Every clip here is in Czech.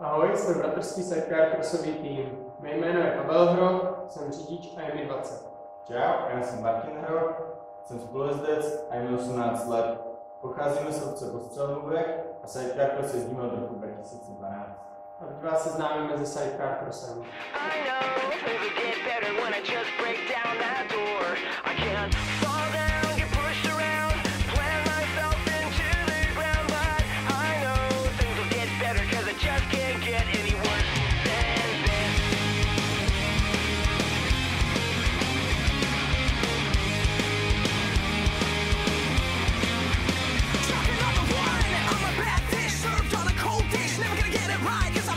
Ahoj, jsme bratrský sidecar crossový tým. Mé jméno je Pavel Hro, jsem řidič a je mi 20. Čau, já jsem Martin Hro, jsem spolujezdec a je mi 18 let. Pocházíme z obce Postřelnůvek a sidecar cross jezdíme od roku 2012. A teď vás seznámíme se sidecar crossem. I know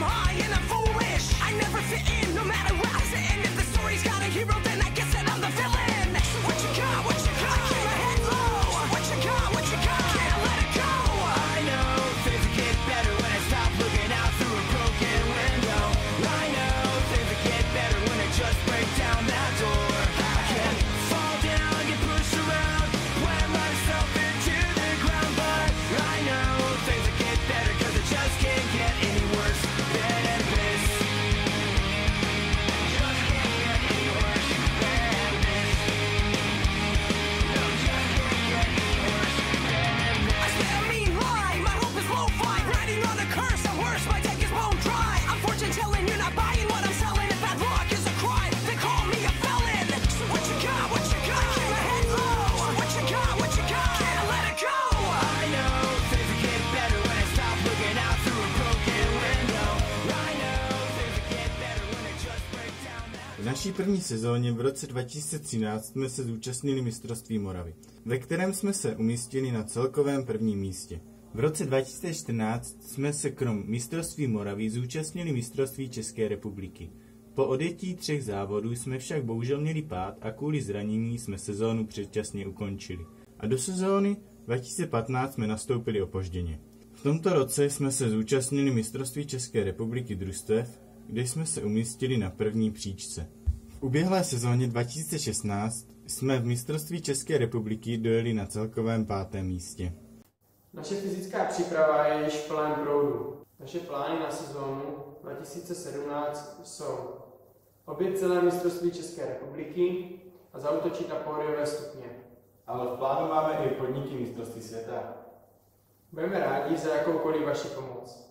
I'm high naší první sezóně v roce 2013 jsme se zúčastnili mistrovství Moravy, ve kterém jsme se umístili na celkovém prvním místě. V roce 2014 jsme se krom mistrovství Moravy zúčastnili mistrovství České republiky. Po odjetí třech závodů jsme však bohužel měli pád a kvůli zranění jsme sezónu předčasně ukončili. A do sezóny 2015 jsme nastoupili opožděně. V tomto roce jsme se zúčastnili mistrovství České republiky družstev, kde jsme se umístili na první příčce. V uběhlé sezóně 2016 jsme v mistrovství České republiky dojeli na celkovém pátém místě. Naše fyzická příprava je již v plném proudu. Naše plány na sezónu 2017 jsou obět celé mistrovství České republiky a zautočit na pódiové stupně. Ale v plánu máme i podniky mistrovství světa. Budeme rádi za jakoukoliv vaši pomoc.